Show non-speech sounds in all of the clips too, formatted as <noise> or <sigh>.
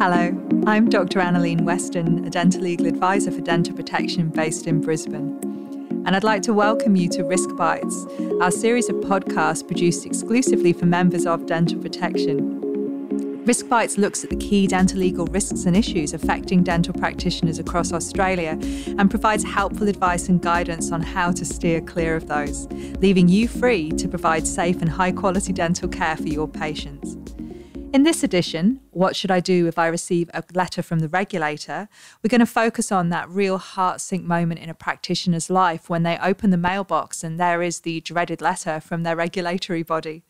Hello, I'm Dr. Annalene Weston, a dental legal advisor for Dental Protection based in Brisbane. And I'd like to welcome you to Risk Bites, our series of podcasts produced exclusively for members of Dental Protection. Risk Bites looks at the key dental legal risks and issues affecting dental practitioners across Australia and provides helpful advice and guidance on how to steer clear of those, leaving you free to provide safe and high quality dental care for your patients. In this edition, What Should I Do If I Receive a Letter from the Regulator? We're going to focus on that real heart sink moment in a practitioner's life when they open the mailbox and there is the dreaded letter from their regulatory body.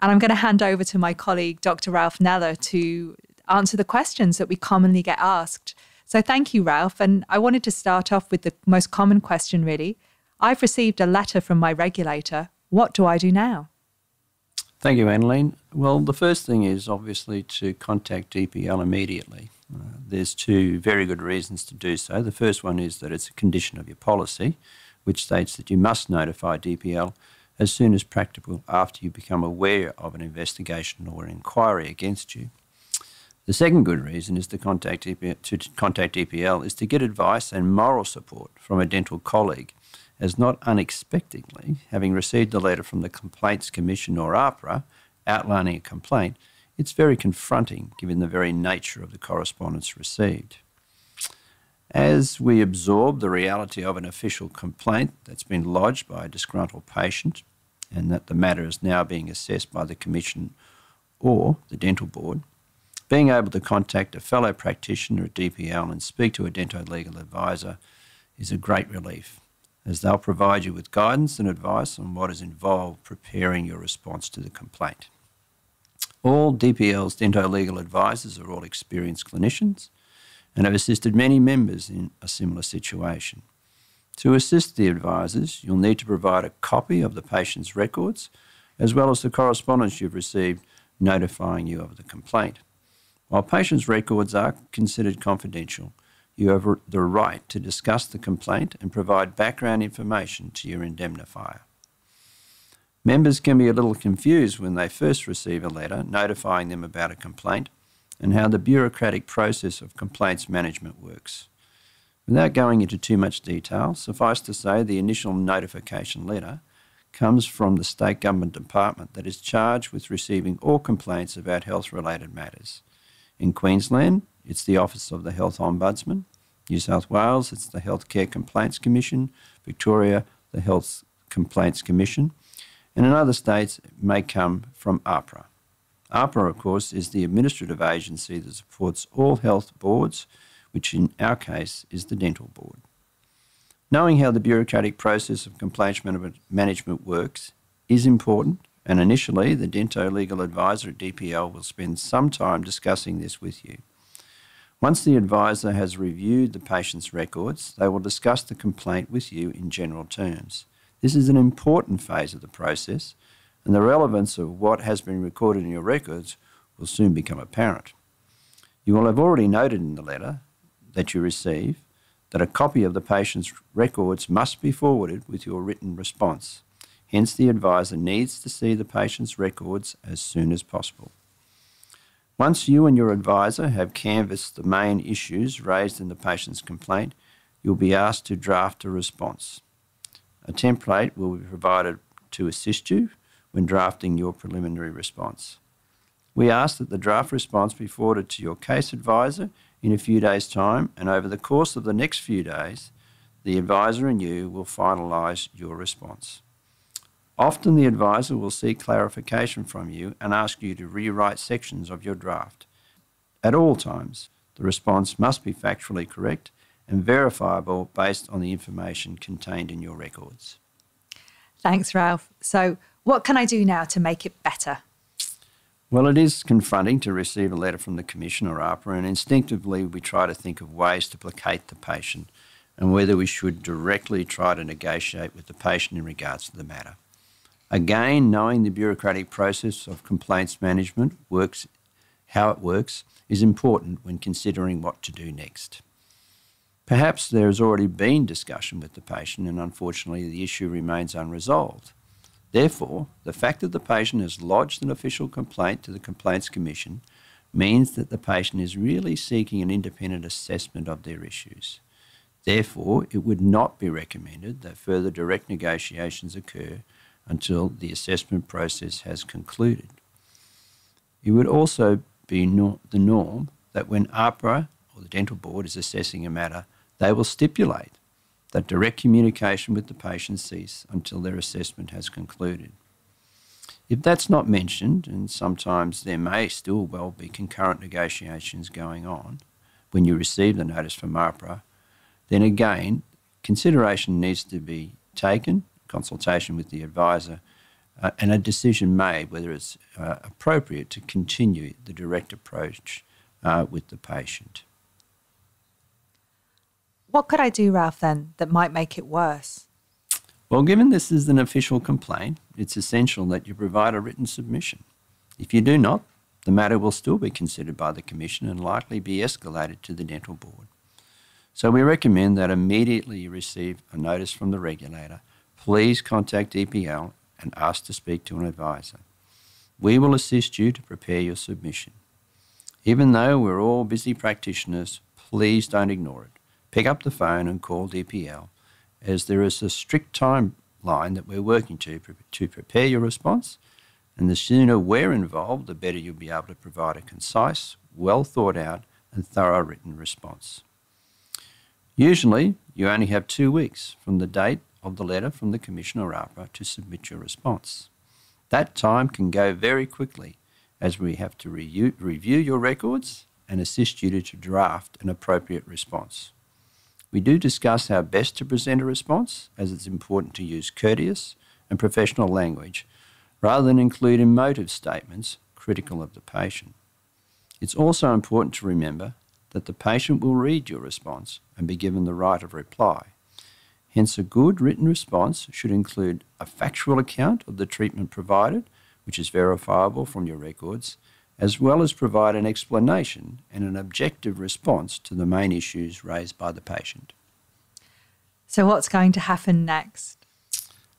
And I'm going to hand over to my colleague, Dr. Ralph Neller, to answer the questions that we commonly get asked. So thank you, Ralph. And I wanted to start off with the most common question, really. I've received a letter from my regulator. What do I do now? Thank you, Annalene. Well, the first thing is obviously to contact DPL immediately. Uh, there's two very good reasons to do so. The first one is that it's a condition of your policy, which states that you must notify DPL as soon as practical after you become aware of an investigation or an inquiry against you. The second good reason is to contact, DPL, to contact DPL is to get advice and moral support from a dental colleague as not unexpectedly, having received a letter from the Complaints Commission or AHPRA outlining a complaint, it's very confronting given the very nature of the correspondence received. As we absorb the reality of an official complaint that's been lodged by a disgruntled patient and that the matter is now being assessed by the Commission or the Dental Board, being able to contact a fellow practitioner at DPL and speak to a dental legal advisor is a great relief as they'll provide you with guidance and advice on what is involved preparing your response to the complaint. All DPL's dental legal advisors are all experienced clinicians and have assisted many members in a similar situation. To assist the advisors, you'll need to provide a copy of the patient's records as well as the correspondence you've received notifying you of the complaint. While patients' records are considered confidential, you have the right to discuss the complaint and provide background information to your indemnifier. Members can be a little confused when they first receive a letter notifying them about a complaint and how the bureaucratic process of complaints management works. Without going into too much detail, suffice to say the initial notification letter comes from the state government department that is charged with receiving all complaints about health related matters. In Queensland, it's the Office of the Health Ombudsman. New South Wales, it's the Healthcare Complaints Commission. Victoria, the Health Complaints Commission. And in other states, it may come from AHPRA. AHPRA, of course, is the administrative agency that supports all health boards, which in our case is the Dental Board. Knowing how the bureaucratic process of complaints management works is important, and initially the Dento legal advisor at DPL will spend some time discussing this with you. Once the advisor has reviewed the patient's records, they will discuss the complaint with you in general terms. This is an important phase of the process, and the relevance of what has been recorded in your records will soon become apparent. You will have already noted in the letter that you receive that a copy of the patient's records must be forwarded with your written response. Hence, the advisor needs to see the patient's records as soon as possible. Once you and your advisor have canvassed the main issues raised in the patient's complaint, you'll be asked to draft a response. A template will be provided to assist you when drafting your preliminary response. We ask that the draft response be forwarded to your case advisor in a few days' time, and over the course of the next few days, the advisor and you will finalise your response. Often the advisor will seek clarification from you and ask you to rewrite sections of your draft. At all times, the response must be factually correct and verifiable based on the information contained in your records. Thanks, Ralph. So, what can I do now to make it better? Well, it is confronting to receive a letter from the Commission or AHPRA, and instinctively we try to think of ways to placate the patient and whether we should directly try to negotiate with the patient in regards to the matter. Again, knowing the bureaucratic process of complaints management works, how it works, is important when considering what to do next. Perhaps there has already been discussion with the patient and unfortunately the issue remains unresolved. Therefore, the fact that the patient has lodged an official complaint to the Complaints Commission means that the patient is really seeking an independent assessment of their issues. Therefore, it would not be recommended that further direct negotiations occur until the assessment process has concluded. It would also be no- the norm that when AHPRA or the dental board is assessing a matter, they will stipulate that direct communication with the patient cease until their assessment has concluded. If that's not mentioned, and sometimes there may still well be concurrent negotiations going on when you receive the notice from AHPRA, then again, consideration needs to be taken, consultation with the advisor, uh, and a decision made whether it's uh, appropriate to continue the direct approach uh, with the patient. What could I do, Ralph, then, that might make it worse? Well, given this is an official complaint, it's essential that you provide a written submission. If you do not, the matter will still be considered by the Commission and likely be escalated to the Dental Board. So we recommend that immediately you receive a notice from the regulator, please contact DPL and ask to speak to an advisor. We will assist you to prepare your submission. Even though we're all busy practitioners, please don't ignore it pick up the phone and call DPL, as there is a strict timeline that we're working to to prepare your response. And the sooner we're involved, the better you'll be able to provide a concise, well thought out, and thorough written response. Usually, you only have two weeks from the date of the letter from the Commissioner AHPRA to submit your response. That time can go very quickly as we have to review, review your records and assist you to draft an appropriate response. We do discuss how best to present a response, as it's important to use courteous and professional language rather than include emotive statements critical of the patient. It's also important to remember that the patient will read your response and be given the right of reply. Hence, a good written response should include a factual account of the treatment provided, which is verifiable from your records, as well as provide an explanation and an objective response to the main issues raised by the patient. So, what's going to happen next?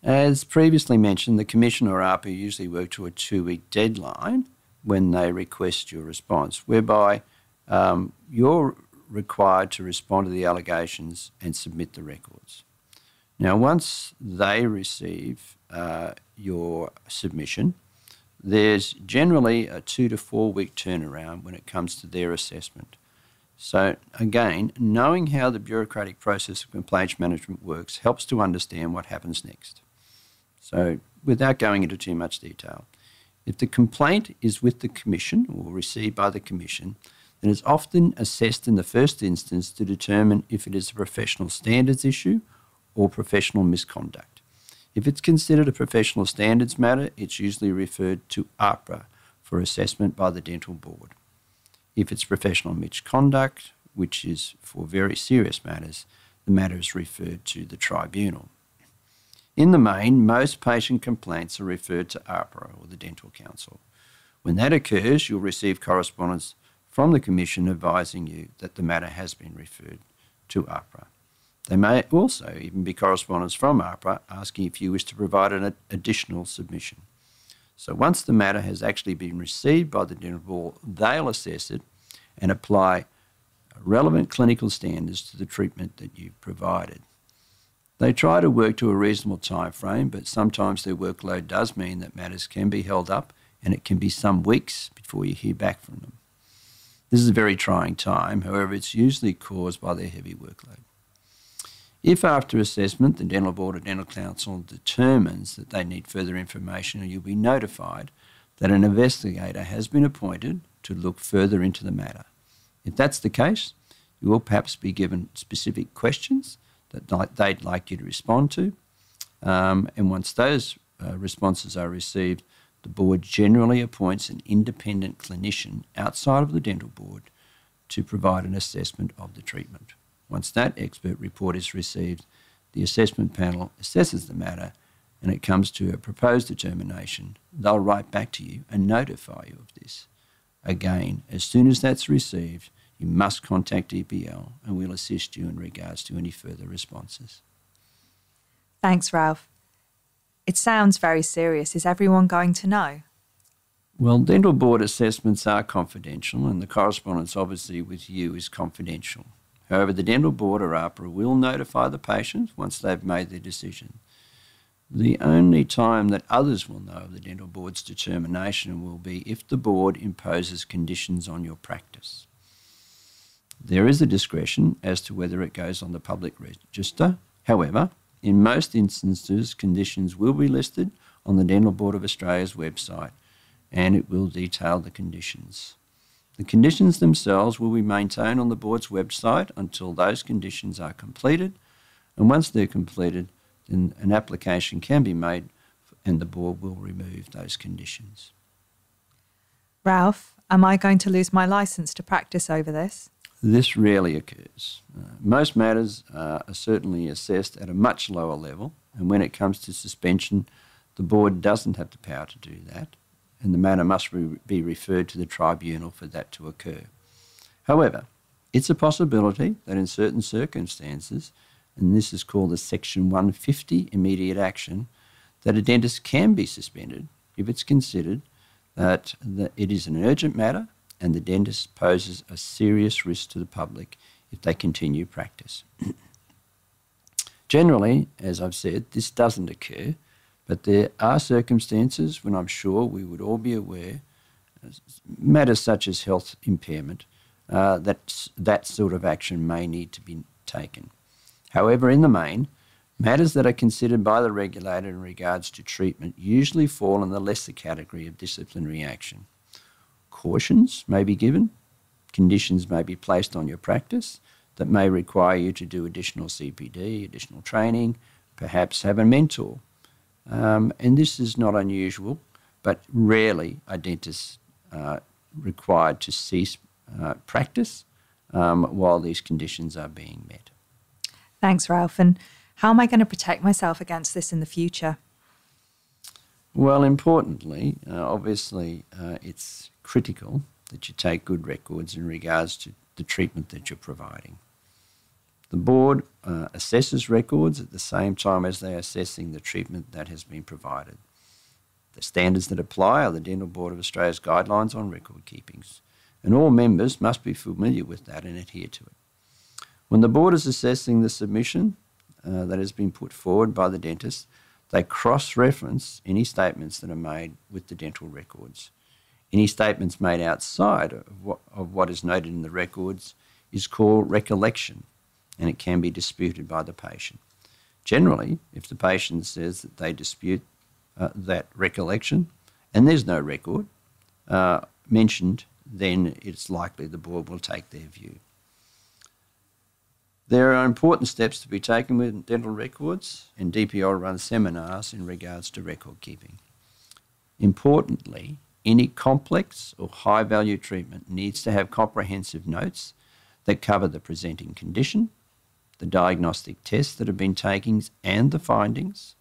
As previously mentioned, the Commission or AHPRA usually work to a two week deadline when they request your response, whereby um, you're required to respond to the allegations and submit the records. Now, once they receive uh, your submission, there's generally a two to four week turnaround when it comes to their assessment. So, again, knowing how the bureaucratic process of complaints management works helps to understand what happens next. So, without going into too much detail, if the complaint is with the Commission or received by the Commission, then it's often assessed in the first instance to determine if it is a professional standards issue or professional misconduct. If it's considered a professional standards matter, it's usually referred to AHPRA for assessment by the dental board. If it's professional misconduct, which is for very serious matters, the matter is referred to the tribunal. In the main, most patient complaints are referred to AHPRA or the Dental Council. When that occurs, you'll receive correspondence from the Commission advising you that the matter has been referred to AHPRA. They may also even be correspondence from AHPRA asking if you wish to provide an additional submission. So once the matter has actually been received by the dental board, they'll assess it and apply relevant clinical standards to the treatment that you've provided. They try to work to a reasonable time frame, but sometimes their workload does mean that matters can be held up and it can be some weeks before you hear back from them. This is a very trying time, however, it's usually caused by their heavy workload. If after assessment the Dental Board or Dental Council determines that they need further information, you'll be notified that an investigator has been appointed to look further into the matter. If that's the case, you will perhaps be given specific questions that they'd like you to respond to. Um, and once those uh, responses are received, the board generally appoints an independent clinician outside of the dental board to provide an assessment of the treatment. Once that expert report is received, the assessment panel assesses the matter and it comes to a proposed determination. They'll write back to you and notify you of this. Again, as soon as that's received, you must contact DPL and we'll assist you in regards to any further responses. Thanks, Ralph. It sounds very serious. Is everyone going to know? Well, dental board assessments are confidential, and the correspondence obviously with you is confidential. However, the dental board or AHPRA will notify the patient once they've made their decision. The only time that others will know of the dental board's determination will be if the board imposes conditions on your practice. There is a discretion as to whether it goes on the public register. However, in most instances, conditions will be listed on the Dental Board of Australia's website and it will detail the conditions. The conditions themselves will be maintained on the board's website until those conditions are completed, and once they're completed, then an application can be made and the board will remove those conditions. Ralph, am I going to lose my license to practice over this? This rarely occurs. Uh, most matters uh, are certainly assessed at a much lower level, and when it comes to suspension, the board doesn't have the power to do that, and the matter must be referred to the tribunal for that to occur. However, it's a possibility that in certain circumstances, and this is called the Section 150 immediate action, that a dentist can be suspended if it's considered that it is an urgent matter and the dentist poses a serious risk to the public if they continue practice. <clears throat> Generally, as I've said, this doesn't occur, but there are circumstances when I'm sure we would all be aware, matters such as health impairment, uh, that that sort of action may need to be taken. However, in the main, matters that are considered by the regulator in regards to treatment usually fall in the lesser category of disciplinary action cautions may be given, conditions may be placed on your practice that may require you to do additional CPD, additional training, perhaps have a mentor. Um, and this is not unusual, but rarely are dentists uh, required to cease uh, practice um, while these conditions are being met. Thanks, Ralph. And how am I going to protect myself against this in the future? Well, importantly, uh, obviously, uh, it's critical that you take good records in regards to the treatment that you're providing. The board uh, assesses records at the same time as they are assessing the treatment that has been provided. The standards that apply are the Dental Board of Australia's guidelines on record keepings, and all members must be familiar with that and adhere to it. When the board is assessing the submission uh, that has been put forward by the dentist, they cross reference any statements that are made with the dental records. Any statements made outside of what, of what is noted in the records is called recollection and it can be disputed by the patient. Generally, if the patient says that they dispute uh, that recollection and there's no record uh, mentioned, then it's likely the board will take their view. There are important steps to be taken with dental records, and DPL runs seminars in regards to record keeping. Importantly, any complex or high value treatment needs to have comprehensive notes that cover the presenting condition, the diagnostic tests that have been taken and the findings,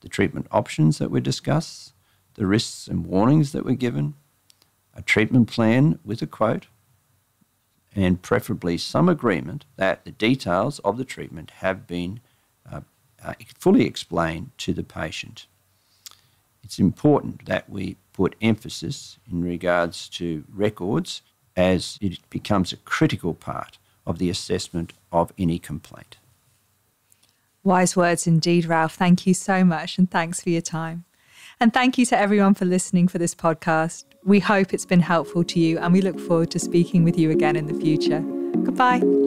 the treatment options that were discussed, the risks and warnings that were given, a treatment plan with a quote, and preferably some agreement that the details of the treatment have been uh, uh, fully explained to the patient. It's important that we put emphasis in regards to records as it becomes a critical part of the assessment of any complaint. Wise words indeed, Ralph. Thank you so much and thanks for your time. And thank you to everyone for listening for this podcast. We hope it's been helpful to you and we look forward to speaking with you again in the future. Goodbye.